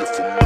looking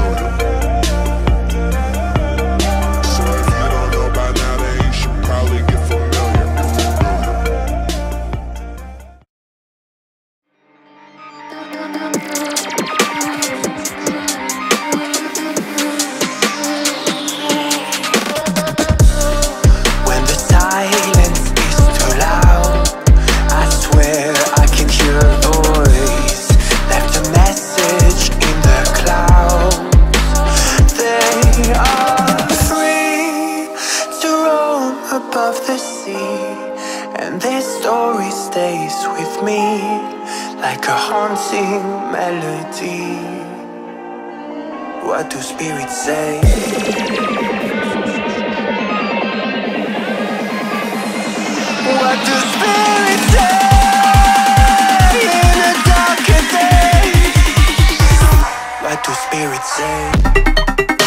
what do spirits say? What do spirits say? In a darker day What do spirits say?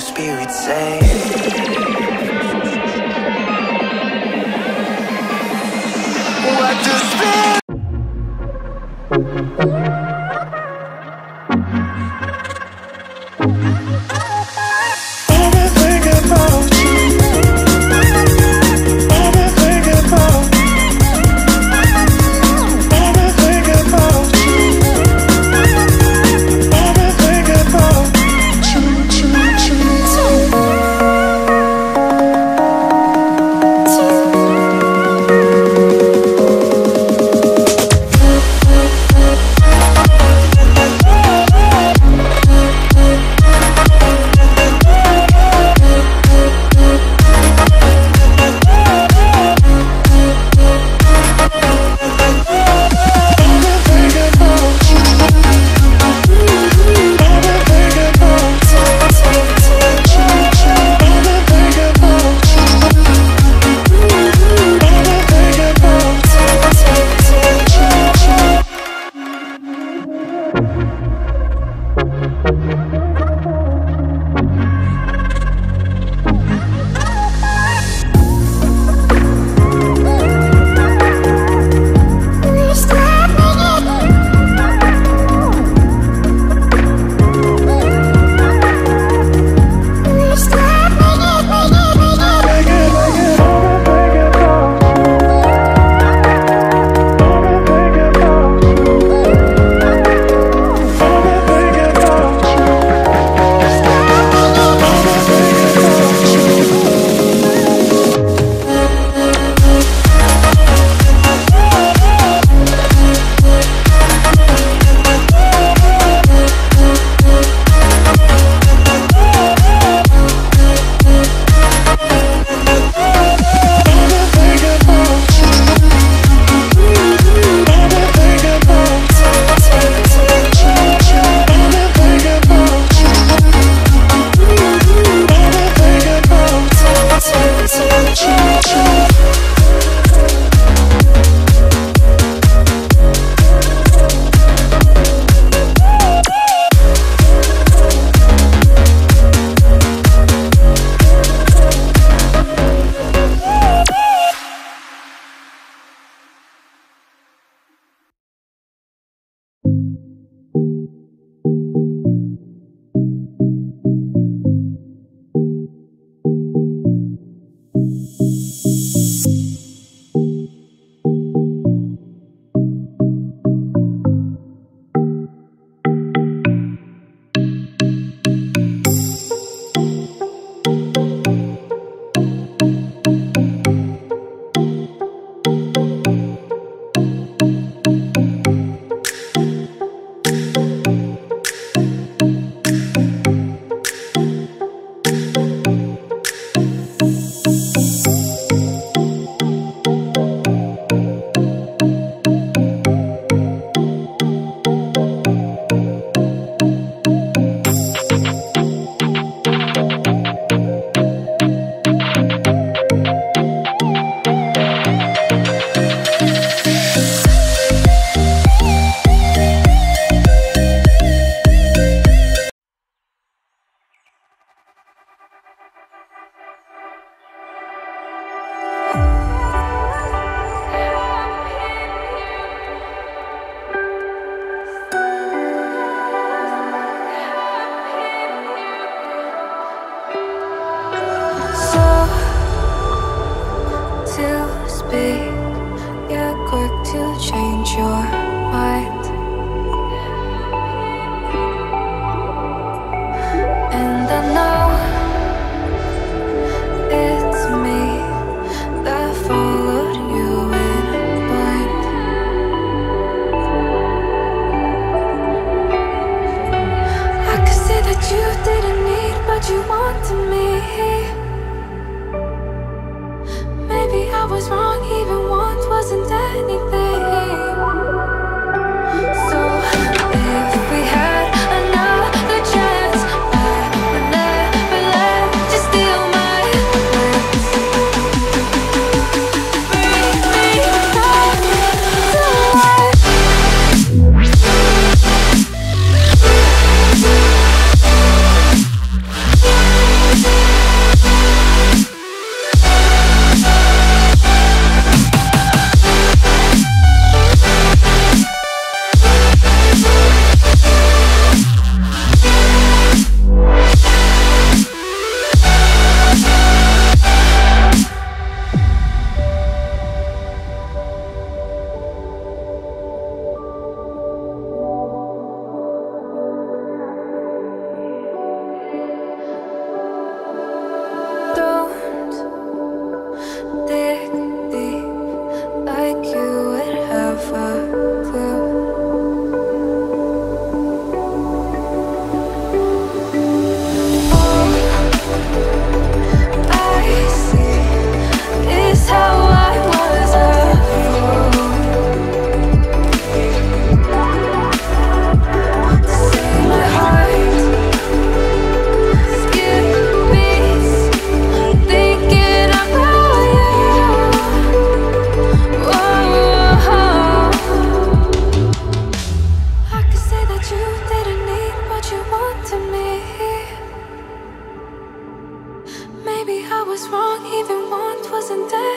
spirits say.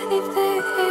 anything.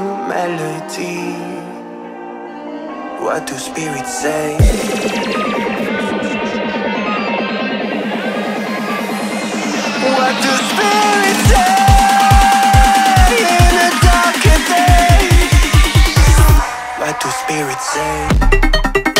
melody. What do spirits say? What do spirits say? In. What do spirits say?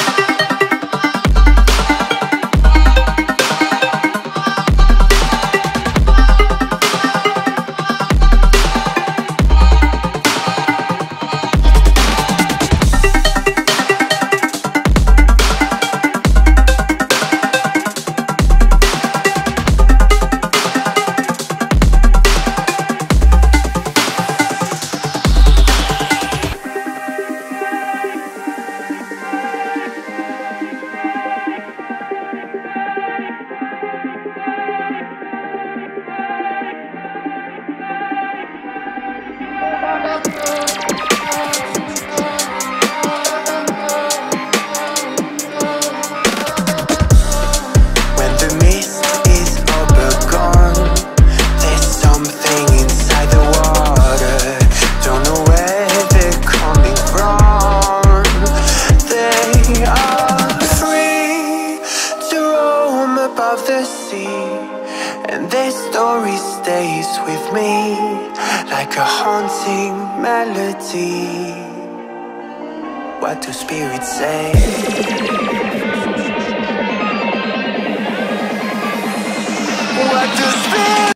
What do spirits say? What do spirits